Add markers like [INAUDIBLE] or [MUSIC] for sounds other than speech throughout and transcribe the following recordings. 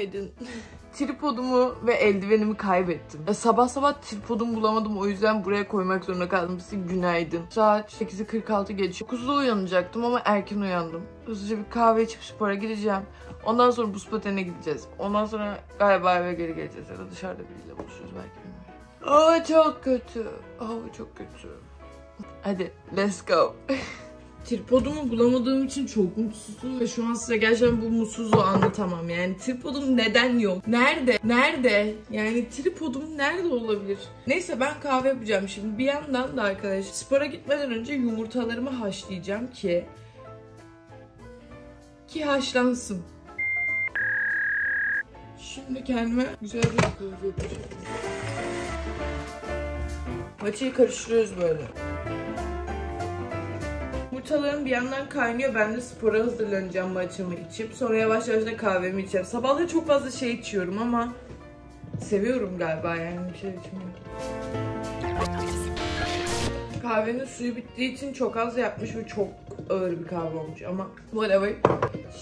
Günaydın. [LAUGHS] Tripodumu ve eldivenimi kaybettim. Ya sabah sabah tripodumu bulamadım o yüzden buraya koymak zorunda kaldım. Size günaydın. Saat 8'i 46 geçiyor. 9'da uyanacaktım ama erken uyandım. Hızlıca bir kahve içip spora gideceğim. Ondan sonra buz patenine gideceğiz. Ondan sonra galiba eve geri geleceğiz ya da dışarıda biriyle buluşuruz belki bilmiyorum. Çok kötü. Aa çok kötü. Hadi let's go. [LAUGHS] Tripodumu bulamadığım için çok mutsuzum ve şu an size gerçekten bu mutsuzluğu anlatamam. Yani tripodum neden yok? Nerede? Nerede? Yani tripodum nerede olabilir? Neyse ben kahve yapacağım şimdi. Bir yandan da arkadaş spora gitmeden önce yumurtalarımı haşlayacağım ki ki haşlansın. Şimdi kendime güzel bir kahve yapacağım. Maçayı karıştırıyoruz böyle. Yumurtalarım bir yandan kaynıyor. Ben de spora hazırlanacağım maçımı içip. Sonra yavaş yavaş da kahvemi içeceğim. Sabahları çok fazla şey içiyorum ama seviyorum galiba yani bir şey içmiyorum. Kahvenin suyu bittiği için çok az yapmış ve çok ağır bir kahve olmuş ama whatever.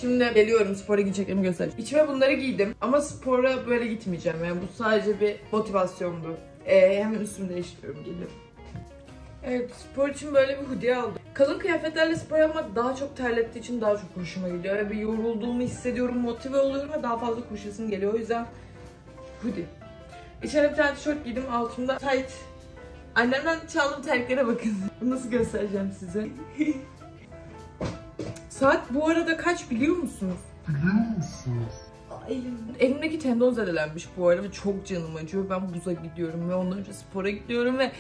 Şimdi geliyorum spora gideceklerimi göstereceğim. İçime bunları giydim ama spora böyle gitmeyeceğim. Yani bu sadece bir motivasyondu. Ee, hemen üstümü değiştiriyorum geliyorum. Evet spor için böyle bir hoodie aldım. Kalın kıyafetlerle spor yapmak daha çok terlettiği için daha çok hoşuma gidiyor. Ve bir yorulduğumu hissediyorum, motive oluyorum ve daha fazla koşasım geliyor. O yüzden hoodie. İçeride bir tane tişört giydim, altımda tight. Annemden çaldığım terliklere bakın. [LAUGHS] Nasıl göstereceğim size? [LAUGHS] Saat bu arada kaç biliyor musunuz? Biliyor musunuz? Elim. Elimdeki tendon zedelenmiş bu arada çok canım acıyor. Ben buza gidiyorum ve ondan önce spora gidiyorum ve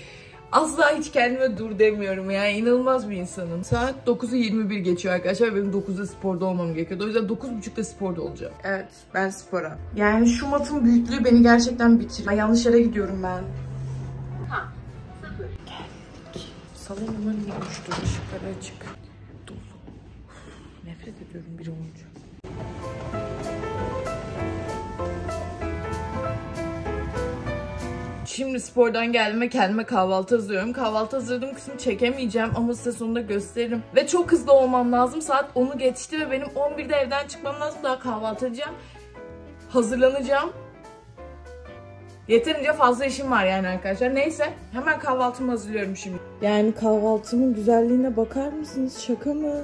asla hiç kendime dur demiyorum. Yani inanılmaz bir insanım. Saat 9'u 21 geçiyor arkadaşlar. Benim 9'da sporda olmam gerekiyordu. O yüzden 9.30'da sporda olacağım. Evet ben spora. Yani şu matın büyüklüğü beni gerçekten bitiriyor. Yanlış yere gidiyorum ben. Geldik. Salon umarım olmuştur. Işıkları açık. Dolu. Nefret ediyorum biri olunca. Şimdi spordan geldim ve kendime kahvaltı hazırlıyorum. Kahvaltı hazırladığım kısmı çekemeyeceğim ama size sonunda gösteririm. Ve çok hızlı olmam lazım. Saat 10'u geçti ve benim 11'de evden çıkmam lazım. Daha kahvaltı edeceğim. Hazırlanacağım. Yeterince fazla işim var yani arkadaşlar. Neyse hemen kahvaltımı hazırlıyorum şimdi. Yani kahvaltımın güzelliğine bakar mısınız? Şaka mı?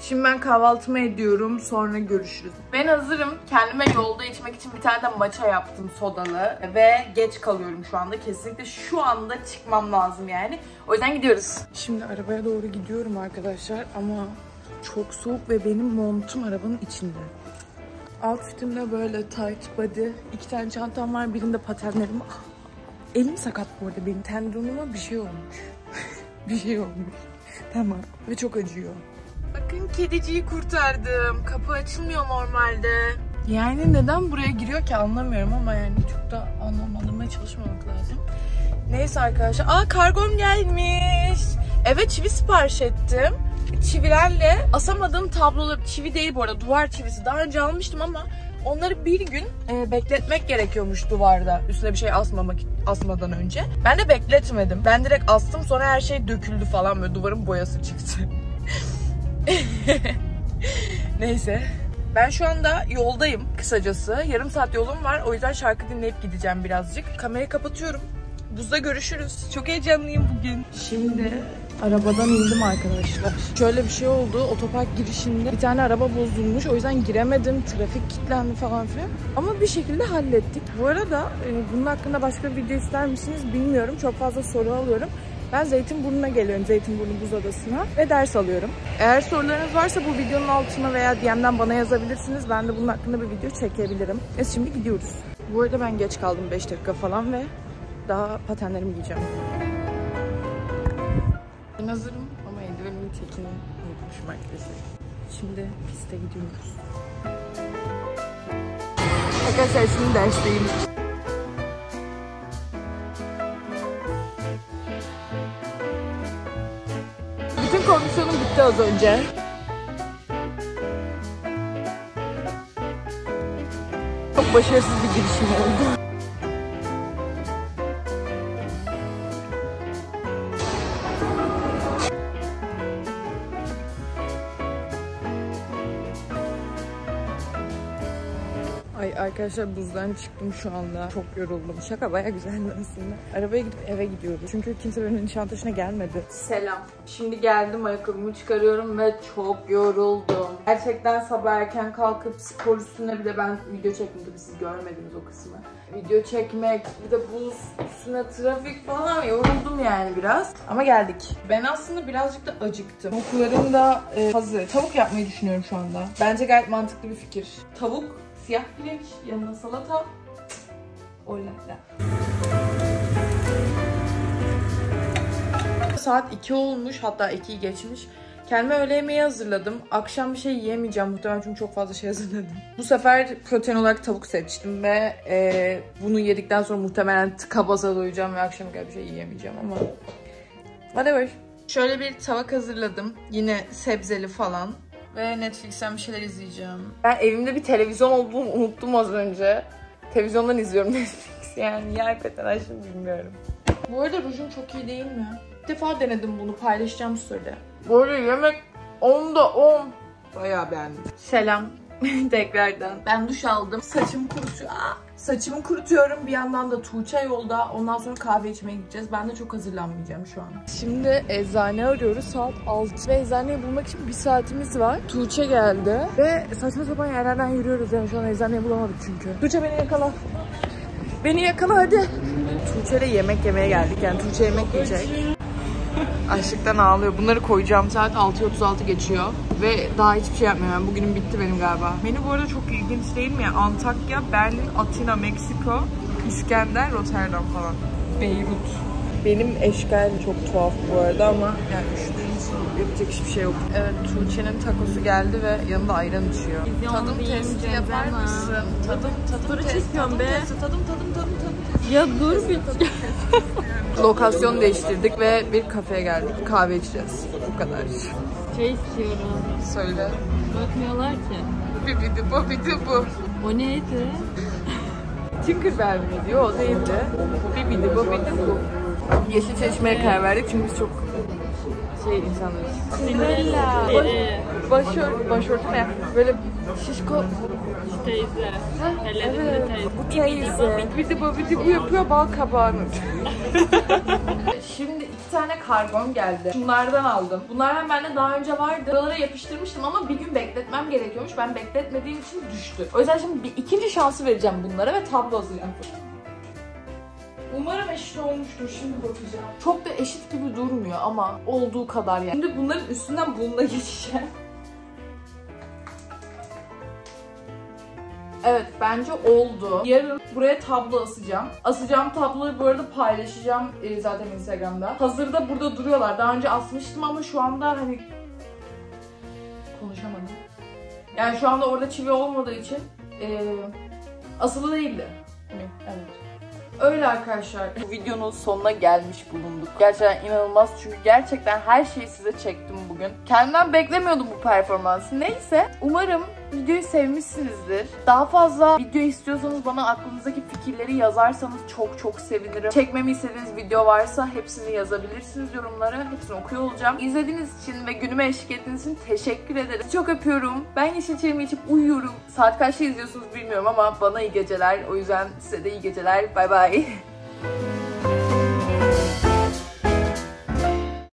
Şimdi ben kahvaltımı ediyorum. Sonra görüşürüz. Ben hazırım. Kendime yolda içmek için bir tane de maça yaptım sodalı. Ve geç kalıyorum şu anda. Kesinlikle şu anda çıkmam lazım yani. O yüzden gidiyoruz. Şimdi arabaya doğru gidiyorum arkadaşlar. Ama çok soğuk ve benim montum arabanın içinde. Outfitimde böyle tight body. iki tane çantam var. Birinde patenlerim. Ah, Elim sakat bu arada benim. Tendonuma bir şey olmuş. [LAUGHS] bir şey olmuş. Tamam. Ve çok acıyor. Bakın kediciyi kurtardım. Kapı açılmıyor normalde. Yani neden buraya giriyor ki anlamıyorum ama yani çok da anlamadığıma çalışmamak lazım. Neyse arkadaşlar. Aa kargom gelmiş. Evet çivi sipariş ettim. Çivilerle asamadığım tablolar çivi değil bu arada duvar çivisi. Daha önce almıştım ama onları bir gün e, bekletmek gerekiyormuş duvarda. Üstüne bir şey asmamak asmadan önce. Ben de bekletmedim. Ben direkt astım sonra her şey döküldü falan böyle duvarın boyası çıktı. [LAUGHS] [LAUGHS] Neyse. Ben şu anda yoldayım kısacası. Yarım saat yolum var. O yüzden şarkı dinleyip gideceğim birazcık. Kamerayı kapatıyorum. Buzda görüşürüz. Çok heyecanlıyım bugün. Şimdi arabadan indim arkadaşlar. Şöyle bir şey oldu. Otopark girişinde bir tane araba bozulmuş. O yüzden giremedim. Trafik kilitlendi falan filan. Ama bir şekilde hallettik. Bu arada e, bunun hakkında başka bir video ister misiniz bilmiyorum. Çok fazla soru alıyorum. Ben Zeytinburnu'na geliyorum. Zeytinburnu Buz Adası'na ve ders alıyorum. Eğer sorularınız varsa bu videonun altına veya DM'den bana yazabilirsiniz. Ben de bunun hakkında bir video çekebilirim. E şimdi gidiyoruz. Bu arada ben geç kaldım 5 dakika falan ve daha patenlerimi giyeceğim. Ben hazırım ama eldivenimi çekimi unutmuşum arkadaşlar. Şimdi piste gidiyoruz. Arkadaşlar şimdi dersteyim. Kondisyonum bitti az önce. Çok başarısız bir girişim oldu. Ay arkadaşlar buzdan çıktım şu anda. Çok yoruldum. Şaka baya güzeldi [LAUGHS] aslında. Arabaya gidip eve gidiyoruz. Çünkü kimse benim Nişantaşı'na gelmedi. Selam. Şimdi geldim ayakkabımı çıkarıyorum ve çok yoruldum. Gerçekten sabah erken kalkıp spor üstüne bir de ben video çekmedim. Siz görmediniz o kısmı. Video çekmek, bir de buz üstüne trafik falan yoruldum yani biraz. Ama geldik. Ben aslında birazcık da acıktım. Tavuklarım da e, hazır. Tavuk yapmayı düşünüyorum şu anda. Bence gayet mantıklı bir fikir. Tavuk, siyah pirinç, yanına salata. Olala. Saat 2 olmuş hatta 2'yi geçmiş. Kendime öğle yemeği hazırladım. Akşam bir şey yiyemeyeceğim muhtemelen çünkü çok fazla şey hazırladım. Bu sefer protein olarak tavuk seçtim ve e, bunu yedikten sonra muhtemelen tıka basa doyacağım ve akşam kadar bir şey yiyemeyeceğim ama whatever. Şöyle bir tabak hazırladım. Yine sebzeli falan. Ve Netflix'ten bir şeyler izleyeceğim. Ben evimde bir televizyon olduğunu unuttum az önce. Televizyondan izliyorum [LAUGHS] Netflix yani. Niye hakikaten açtım bilmiyorum. Bu arada rujum çok iyi değil mi? Bir defa denedim bunu paylaşacağım story'de. Bu arada yemek 10'da 10. Bayağı beğendim. Selam. [LAUGHS] Tekrardan. Ben duş aldım. Saçım kurutuyor. Aa! Saçımı kurutuyorum. Bir yandan da Tuğçe yolda. Ondan sonra kahve içmeye gideceğiz. Ben de çok hazırlanmayacağım şu an. Şimdi eczane arıyoruz. Saat 6. Ve eczaneyi bulmak için bir saatimiz var. Tuğçe geldi. Ve saçma sapan yerlerden yürüyoruz. Yani şu an eczaneyi bulamadık çünkü. Tuğçe beni yakala. Beni yakala hadi. Tuğçe'yle yemek yemeye geldik. Yani Tuğçe yemek yiyecek. Açlıktan ağlıyor. Bunları koyacağım. Saat 6.36 geçiyor. Ve daha hiçbir şey yapmıyorum. Yani bugünüm bitti benim galiba. Menü bu arada çok ilginç değil mi? ya? Antakya, Berlin, Atina, Meksiko, İskender, Rotterdam falan. Beyrut. Benim eşgal çok tuhaf bu arada ama yani üşüdüğüm için yapacak hiçbir şey yok. Evet Tuğçe'nin takosu geldi ve yanında ayran içiyor. Tadım testi yapar mısın? Tadım, tadım testi. Tadım testi, tadım, tadım, tadım, tadım. Ya dur bir Lokasyon değiştirdik ve bir kafeye geldik. Kahve içeceğiz. Bu kadar. şey istiyorum. Söyle. Bakmıyorlar ki. Bibidi bu, bidi bu. O neydi? Tinkerbell mi diyor? O değildi. Bibidi bu, bidi bu. Yeşil çay içmeye karar verdik çünkü biz çok şey insanlarız. Cinderella. Başör, başörtü ne? Böyle şişko Teyze. Evet. Bu teyze. Bidi bu bidi bu yapıyor bal kabağını. [LAUGHS] Şimdi iki tane kargom geldi. Bunlardan aldım. Bunlardan bende daha önce vardı. Buralara yapıştırmıştım ama bir gün bekletmem gerekiyormuş. Ben bekletmediğim için düştü. O yüzden şimdi bir ikinci şansı vereceğim bunlara ve tablo hazırlayacağım. Umarım eşit olmuştur. Şimdi bakacağım. Çok da eşit gibi durmuyor ama olduğu kadar yani. Şimdi bunların üstünden bununla geçeceğim. Evet bence oldu. Yarın buraya tablo asacağım. Asacağım tabloyu bu arada paylaşacağım e, zaten Instagram'da. Hazırda burada duruyorlar. Daha önce asmıştım ama şu anda hani konuşamadım. Yani şu anda orada çivi olmadığı için e, asılı değildi. Hani, evet. Öyle arkadaşlar. Bu videonun sonuna gelmiş bulunduk. Gerçekten inanılmaz çünkü gerçekten her şeyi size çektim bugün. Kendimden beklemiyordum bu performansı. Neyse umarım videoyu sevmişsinizdir. Daha fazla video istiyorsanız bana aklınızdaki fikirleri yazarsanız çok çok sevinirim. Çekmemi istediğiniz video varsa hepsini yazabilirsiniz yorumlara. Hepsini okuyor olacağım. İzlediğiniz için ve günüme eşlik ettiğiniz için teşekkür ederim. Çok öpüyorum. Ben yeşil çayımı içip uyuyorum. Saat kaçta izliyorsunuz bilmiyorum ama bana iyi geceler. O yüzden size de iyi geceler. Bay bay. [LAUGHS]